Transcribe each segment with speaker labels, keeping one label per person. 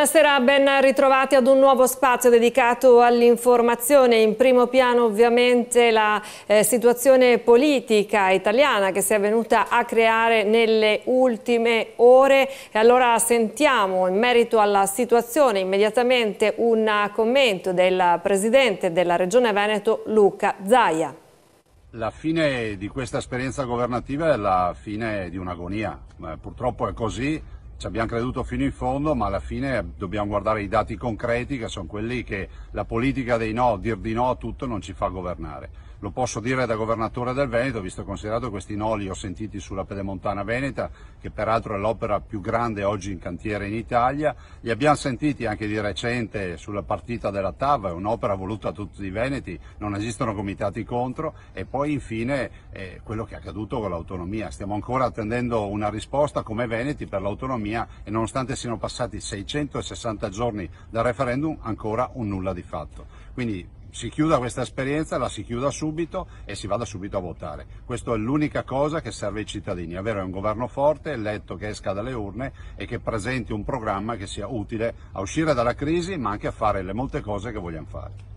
Speaker 1: Buonasera, ben ritrovati ad un nuovo spazio dedicato all'informazione. In primo piano ovviamente la eh, situazione politica italiana che si è venuta a creare nelle ultime ore. E allora sentiamo in merito alla situazione immediatamente un commento del Presidente della Regione Veneto, Luca Zaia.
Speaker 2: La fine di questa esperienza governativa è la fine di un'agonia. Purtroppo è così ci abbiamo creduto fino in fondo, ma alla fine dobbiamo guardare i dati concreti che sono quelli che la politica dei no, dir di no a tutto non ci fa governare lo posso dire da governatore del Veneto, visto considerato questi no li ho sentiti sulla Pedemontana Veneta, che peraltro è l'opera più grande oggi in cantiere in Italia, li abbiamo sentiti anche di recente sulla partita della TAV, è un'opera voluta da tutti i Veneti, non esistono comitati contro. E poi infine eh, quello che è accaduto con l'autonomia, stiamo ancora attendendo una risposta come Veneti per l'autonomia e nonostante siano passati 660 giorni dal referendum ancora un nulla di fatto. Quindi si chiuda questa esperienza, la si chiuda subito e si vada subito a votare. Questa è l'unica cosa che serve ai cittadini, avere un governo forte, eletto che esca dalle urne e che presenti un programma che sia utile a uscire dalla crisi ma anche a fare le molte cose che vogliamo fare.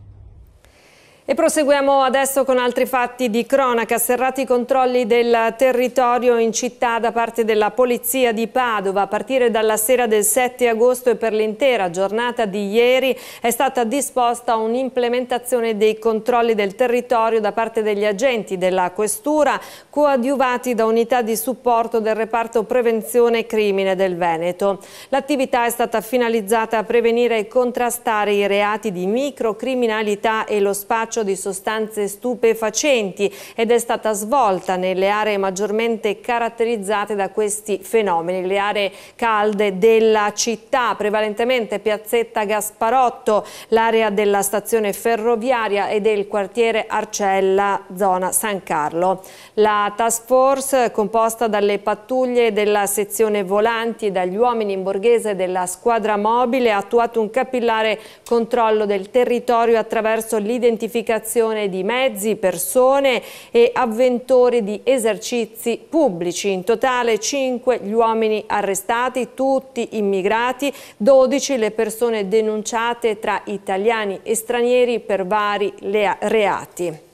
Speaker 1: E proseguiamo adesso con altri fatti di cronaca. Serrati controlli del territorio in città da parte della Polizia di Padova. A partire dalla sera del 7 agosto e per l'intera giornata di ieri è stata disposta un'implementazione dei controlli del territorio da parte degli agenti della Questura coadiuvati da unità di supporto del reparto prevenzione crimine del Veneto. L'attività è stata finalizzata a prevenire e contrastare i reati di microcriminalità e lo spaccio commercio di sostanze stupefacenti ed è stata svolta nelle aree maggiormente caratterizzate da questi fenomeni, le aree calde della città, prevalentemente Piazzetta Gasparotto, l'area della stazione ferroviaria e del quartiere Arcella, zona San Carlo. La task force, composta dalle pattuglie della sezione volanti e dagli uomini in borghese della squadra mobile, ha attuato un capillare controllo del territorio attraverso l'identificazione identificazione di mezzi, persone e avventori di esercizi pubblici. In totale 5 gli uomini arrestati, tutti immigrati, 12 le persone denunciate tra italiani e stranieri per vari reati.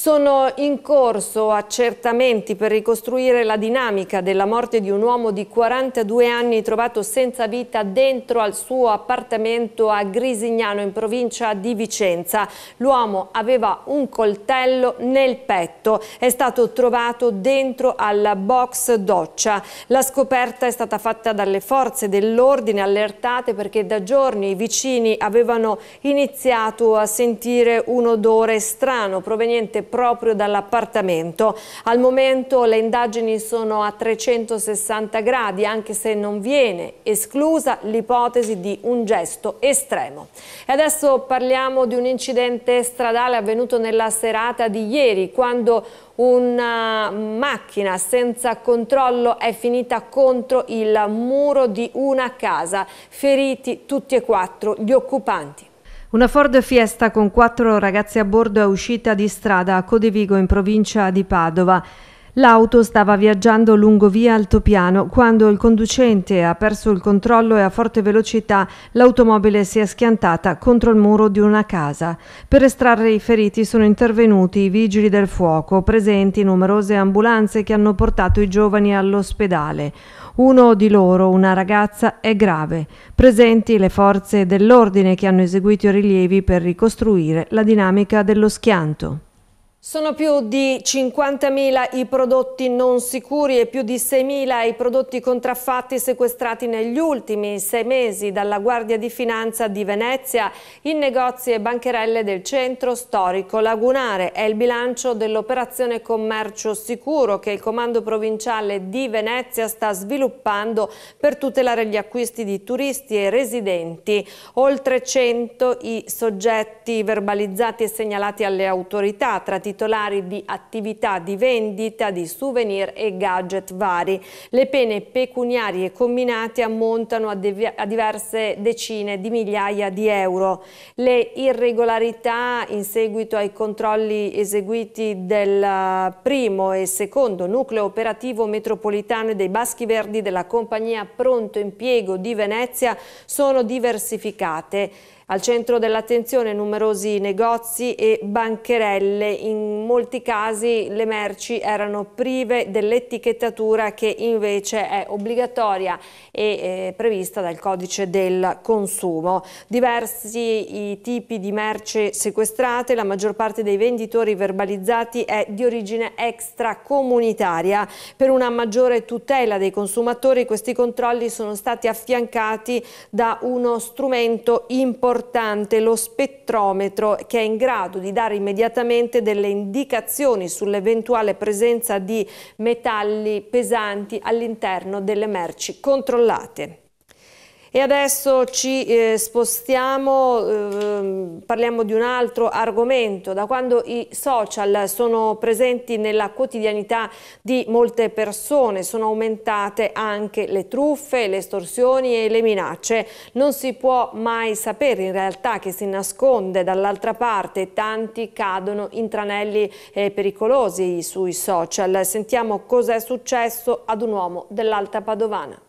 Speaker 1: Sono in corso accertamenti per ricostruire la dinamica della morte di un uomo di 42 anni trovato senza vita dentro al suo appartamento a Grisignano in provincia di Vicenza. L'uomo aveva un coltello nel petto, è stato trovato dentro al box doccia. La scoperta è stata fatta dalle forze dell'ordine allertate perché da giorni i vicini avevano iniziato a sentire un odore strano proveniente proprio dall'appartamento. Al momento le indagini sono a 360 gradi, anche se non viene esclusa l'ipotesi di un gesto estremo. E adesso parliamo di un incidente stradale avvenuto nella serata di ieri, quando una macchina senza controllo è finita contro il muro di una casa, feriti tutti e quattro gli occupanti. Una Ford Fiesta con quattro ragazzi a bordo è uscita di strada a Codevigo in provincia di Padova. L'auto stava viaggiando lungo via Altopiano quando il conducente ha perso il controllo e a forte velocità l'automobile si è schiantata contro il muro di una casa. Per estrarre i feriti sono intervenuti i vigili del fuoco, presenti numerose ambulanze che hanno portato i giovani all'ospedale. Uno di loro, una ragazza, è grave. Presenti le forze dell'ordine che hanno eseguito i rilievi per ricostruire la dinamica dello schianto. Sono più di 50.000 i prodotti non sicuri e più di 6.000 i prodotti contraffatti sequestrati negli ultimi sei mesi dalla Guardia di Finanza di Venezia in negozi e bancherelle del centro storico lagunare. È il bilancio dell'operazione Commercio Sicuro che il Comando Provinciale di Venezia sta sviluppando per tutelare gli acquisti di turisti e residenti. Oltre 100 i soggetti verbalizzati e segnalati alle autorità, tra titolari titolari di attività di vendita di souvenir e gadget vari. Le pene pecuniarie combinate ammontano a, a diverse decine di migliaia di euro. Le irregolarità in seguito ai controlli eseguiti del primo e secondo nucleo operativo metropolitano dei Baschi Verdi della compagnia Pronto Impiego di Venezia sono diversificate. Al centro dell'attenzione numerosi negozi e bancherelle, in molti casi le merci erano prive dell'etichettatura che invece è obbligatoria e eh, prevista dal codice del consumo. Diversi i tipi di merce sequestrate, la maggior parte dei venditori verbalizzati è di origine extracomunitaria. Per una maggiore tutela dei consumatori questi controlli sono stati affiancati da uno strumento importante importante lo spettrometro che è in grado di dare immediatamente delle indicazioni sull'eventuale presenza di metalli pesanti all'interno delle merci controllate. E adesso ci eh, spostiamo, eh, parliamo di un altro argomento. Da quando i social sono presenti nella quotidianità di molte persone, sono aumentate anche le truffe, le estorsioni e le minacce. Non si può mai sapere in realtà che si nasconde dall'altra parte tanti cadono in tranelli eh, pericolosi sui social. Sentiamo cosa è successo ad un uomo dell'Alta Padovana.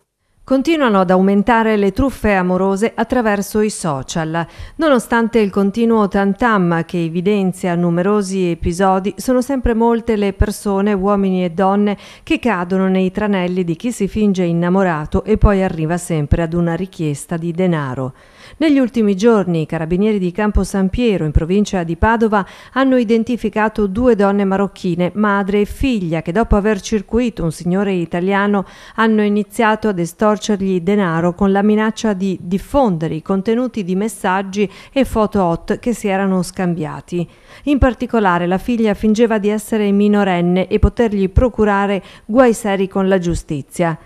Speaker 3: Continuano ad aumentare le truffe amorose attraverso i social. Nonostante il continuo tantam che evidenzia numerosi episodi, sono sempre molte le persone, uomini e donne, che cadono nei tranelli di chi si finge innamorato e poi arriva sempre ad una richiesta di denaro. Negli ultimi giorni i carabinieri di Campo San Piero, in provincia di Padova, hanno identificato due donne marocchine, madre e figlia, che dopo aver circuito un signore italiano hanno iniziato ad estorcergli denaro con la minaccia di diffondere i contenuti di messaggi e foto hot che si erano scambiati. In particolare la figlia fingeva di essere minorenne e potergli procurare guai seri con la giustizia.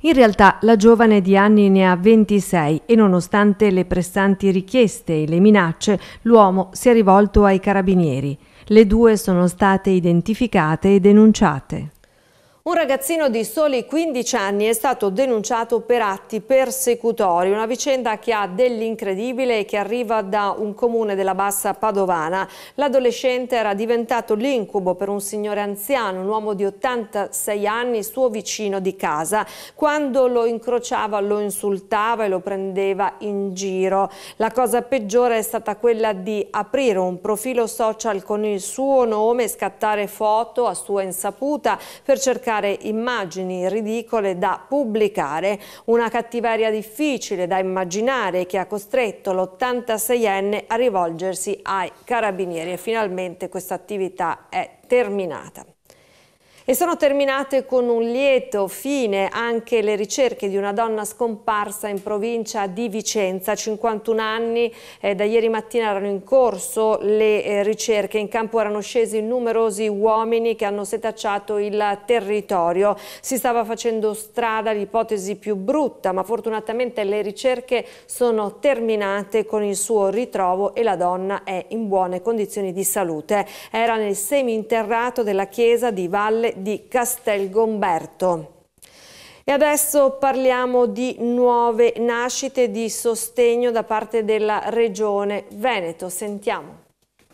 Speaker 3: In realtà la giovane di anni ne ha 26 e nonostante le pressanti richieste e le minacce, l'uomo si è rivolto ai carabinieri. Le due sono state identificate e denunciate.
Speaker 1: Un ragazzino di soli 15 anni è stato denunciato per atti persecutori, una vicenda che ha dell'incredibile e che arriva da un comune della bassa padovana. L'adolescente era diventato l'incubo per un signore anziano, un uomo di 86 anni, suo vicino di casa. Quando lo incrociava lo insultava e lo prendeva in giro. La cosa peggiore è stata quella di aprire un profilo social con il suo nome scattare foto a sua insaputa per cercare creare immagini ridicole da pubblicare, una cattiveria difficile da immaginare che ha costretto l'86enne a rivolgersi ai carabinieri e finalmente questa attività è terminata. E sono terminate con un lieto fine anche le ricerche di una donna scomparsa in provincia di Vicenza, 51 anni, eh, da ieri mattina erano in corso le eh, ricerche, in campo erano scesi numerosi uomini che hanno setacciato il territorio, si stava facendo strada l'ipotesi più brutta, ma fortunatamente le ricerche sono terminate con il suo ritrovo e la donna è in buone condizioni di salute. Era nel seminterrato della chiesa di Valle di Castelgomberto. E adesso parliamo di nuove nascite di sostegno da parte della Regione Veneto. Sentiamo.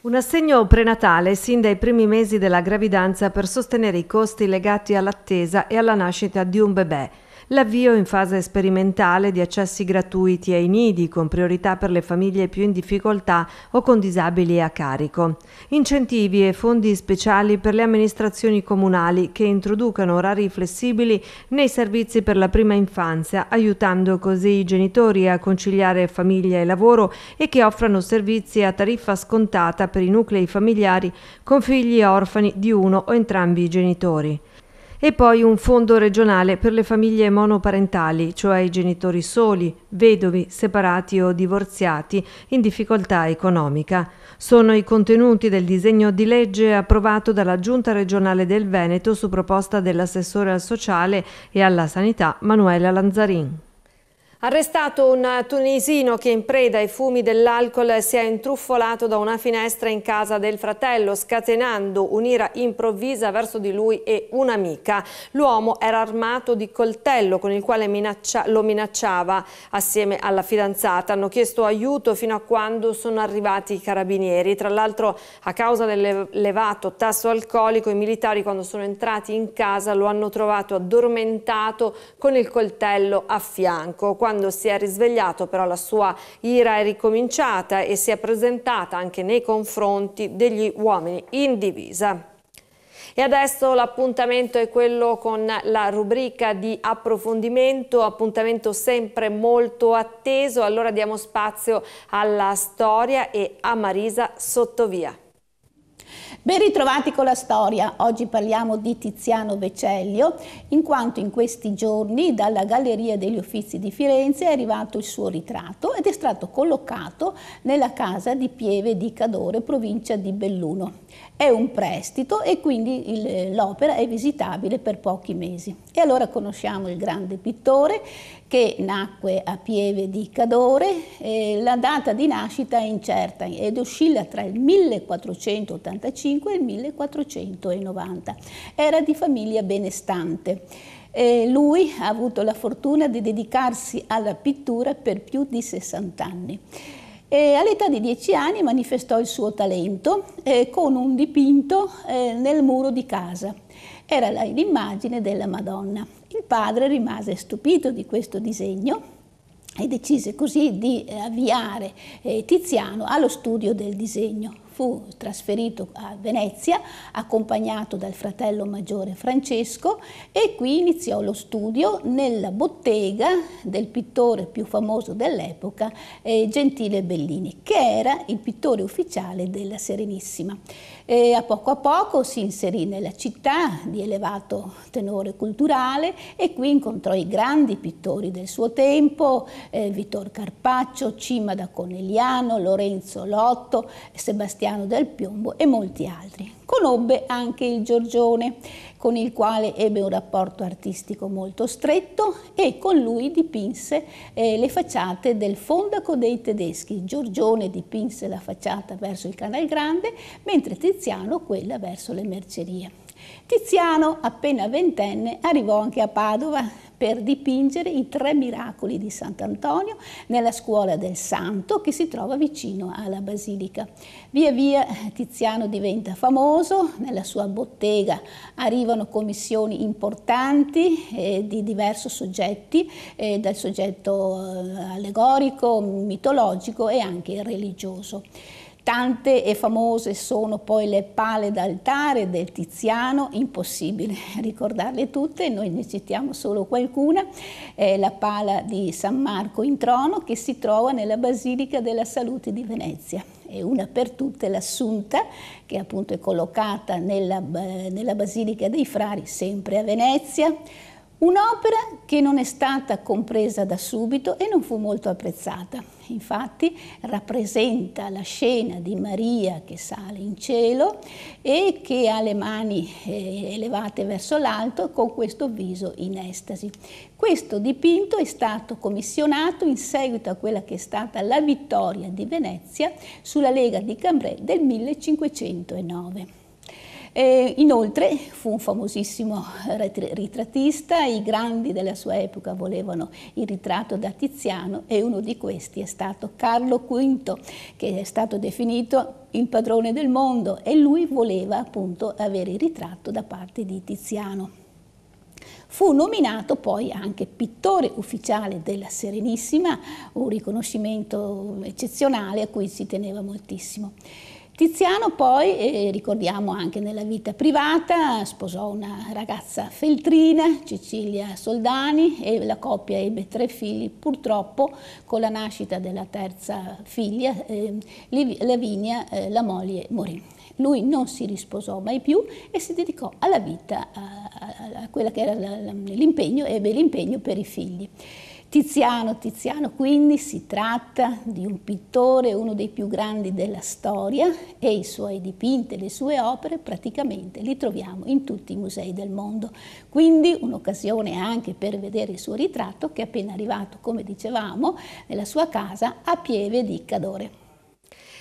Speaker 3: Un assegno prenatale sin dai primi mesi della gravidanza per sostenere i costi legati all'attesa e alla nascita di un bebè l'avvio in fase sperimentale di accessi gratuiti ai nidi con priorità per le famiglie più in difficoltà o con disabili a carico, incentivi e fondi speciali per le amministrazioni comunali che introducano orari flessibili nei servizi per la prima infanzia, aiutando così i genitori a conciliare famiglia e lavoro e che offrano servizi a tariffa scontata per i nuclei familiari con figli orfani di uno o entrambi i genitori e poi un fondo regionale per le famiglie monoparentali, cioè i genitori soli, vedovi, separati o divorziati in difficoltà economica. Sono i contenuti del disegno di legge approvato dalla Giunta regionale del Veneto su proposta dell'assessore al sociale e alla sanità Manuela Lanzarin.
Speaker 1: Arrestato un tunisino che in preda ai fumi dell'alcol si è intruffolato da una finestra in casa del fratello, scatenando un'ira improvvisa verso di lui e un'amica. L'uomo era armato di coltello con il quale minaccia lo minacciava assieme alla fidanzata. Hanno chiesto aiuto fino a quando sono arrivati i carabinieri. Tra l'altro a causa dell'elevato tasso alcolico i militari quando sono entrati in casa lo hanno trovato addormentato con il coltello a fianco. Quando si è risvegliato però la sua ira è ricominciata e si è presentata anche nei confronti degli uomini in divisa. E adesso l'appuntamento è quello con la rubrica di approfondimento, appuntamento sempre molto atteso, allora diamo spazio alla storia e a Marisa Sottovia.
Speaker 4: Ben ritrovati con la storia, oggi parliamo di Tiziano Vecellio, in quanto in questi giorni dalla Galleria degli Uffizi di Firenze è arrivato il suo ritratto ed è stato collocato nella casa di Pieve di Cadore, provincia di Belluno. È un prestito e quindi l'opera è visitabile per pochi mesi. E allora conosciamo il grande pittore che nacque a Pieve di Cadore, eh, la data di nascita è incerta ed oscilla tra il 1485 e il 1490. Era di famiglia benestante. Eh, lui ha avuto la fortuna di dedicarsi alla pittura per più di 60 anni. E all'età di 10 anni manifestò il suo talento eh, con un dipinto eh, nel muro di casa. Era l'immagine della Madonna. Il padre rimase stupito di questo disegno e decise così di eh, avviare eh, Tiziano allo studio del disegno fu trasferito a Venezia accompagnato dal fratello maggiore Francesco e qui iniziò lo studio nella bottega del pittore più famoso dell'epoca, eh, Gentile Bellini, che era il pittore ufficiale della Serenissima. E a poco a poco si inserì nella città di elevato tenore culturale e qui incontrò i grandi pittori del suo tempo, eh, Vittor Carpaccio, Cima da Conegliano, Lorenzo Lotto, Sebastiano del Piombo e molti altri. Conobbe anche il Giorgione, con il quale ebbe un rapporto artistico molto stretto e con lui dipinse eh, le facciate del Fondaco dei tedeschi. Giorgione dipinse la facciata verso il Canal Grande, mentre Tiziano quella verso le mercerie. Tiziano, appena ventenne, arrivò anche a Padova per dipingere i tre miracoli di Sant'Antonio nella scuola del Santo che si trova vicino alla Basilica. Via via Tiziano diventa famoso, nella sua bottega arrivano commissioni importanti eh, di diversi soggetti, eh, dal soggetto eh, allegorico, mitologico e anche religioso. Tante e famose sono poi le pale d'altare del Tiziano, impossibile ricordarle tutte, noi ne citiamo solo qualcuna, è la pala di San Marco in trono che si trova nella Basilica della Salute di Venezia. E una per tutte l'Assunta, che appunto è collocata nella, nella Basilica dei Frari, sempre a Venezia, Un'opera che non è stata compresa da subito e non fu molto apprezzata. Infatti rappresenta la scena di Maria che sale in cielo e che ha le mani eh, elevate verso l'alto con questo viso in estasi. Questo dipinto è stato commissionato in seguito a quella che è stata la vittoria di Venezia sulla Lega di Cambrai del 1509. E inoltre fu un famosissimo ritrattista, i grandi della sua epoca volevano il ritratto da Tiziano e uno di questi è stato Carlo V, che è stato definito il padrone del mondo e lui voleva appunto avere il ritratto da parte di Tiziano. Fu nominato poi anche pittore ufficiale della Serenissima, un riconoscimento eccezionale a cui si teneva moltissimo. Tiziano poi, eh, ricordiamo anche nella vita privata, sposò una ragazza feltrina, Cecilia Soldani, e la coppia ebbe tre figli. Purtroppo con la nascita della terza figlia, eh, Lavinia, eh, la moglie, morì. Lui non si risposò mai più e si dedicò alla vita, a, a, a quella che era l'impegno, ebbe l'impegno per i figli. Tiziano, Tiziano quindi si tratta di un pittore, uno dei più grandi della storia e i suoi dipinti, le sue opere praticamente li troviamo in tutti i musei del mondo. Quindi un'occasione anche per vedere il suo ritratto che è appena arrivato, come dicevamo, nella sua casa a Pieve di Cadore.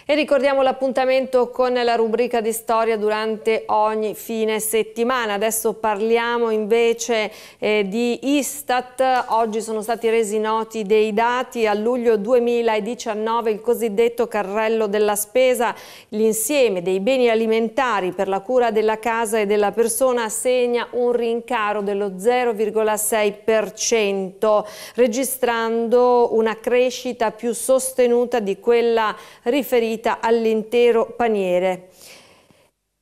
Speaker 1: E ricordiamo l'appuntamento con la rubrica di storia durante ogni fine settimana. Adesso parliamo invece eh, di Istat. Oggi sono stati resi noti dei dati. A luglio 2019 il cosiddetto carrello della spesa, l'insieme dei beni alimentari per la cura della casa e della persona segna un rincaro dello 0,6% registrando una crescita più sostenuta di quella riferita riferita all'intero paniere.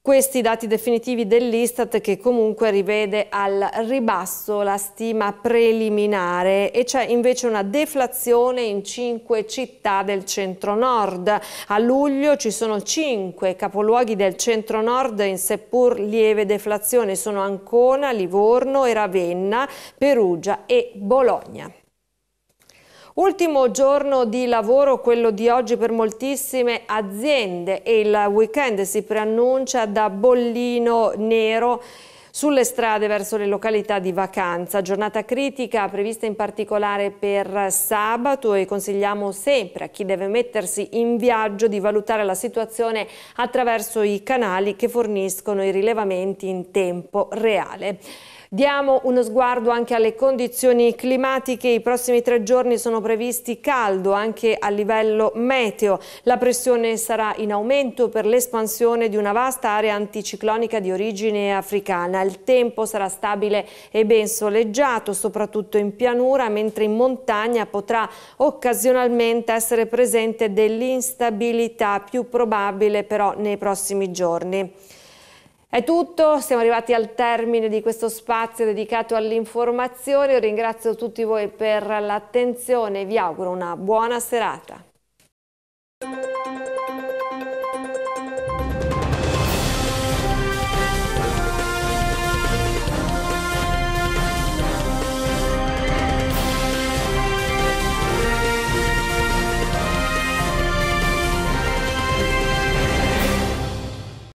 Speaker 1: Questi dati definitivi dell'Istat che comunque rivede al ribasso la stima preliminare e c'è invece una deflazione in cinque città del centro-nord. A luglio ci sono cinque capoluoghi del centro-nord in seppur lieve deflazione, sono Ancona, Livorno e Ravenna, Perugia e Bologna. Ultimo giorno di lavoro, quello di oggi per moltissime aziende e il weekend si preannuncia da bollino nero sulle strade verso le località di vacanza. Giornata critica prevista in particolare per sabato e consigliamo sempre a chi deve mettersi in viaggio di valutare la situazione attraverso i canali che forniscono i rilevamenti in tempo reale. Diamo uno sguardo anche alle condizioni climatiche. I prossimi tre giorni sono previsti caldo anche a livello meteo. La pressione sarà in aumento per l'espansione di una vasta area anticiclonica di origine africana. Il tempo sarà stabile e ben soleggiato, soprattutto in pianura, mentre in montagna potrà occasionalmente essere presente dell'instabilità più probabile però nei prossimi giorni. È tutto, siamo arrivati al termine di questo spazio dedicato all'informazione. Ringrazio tutti voi per l'attenzione e vi auguro una buona serata.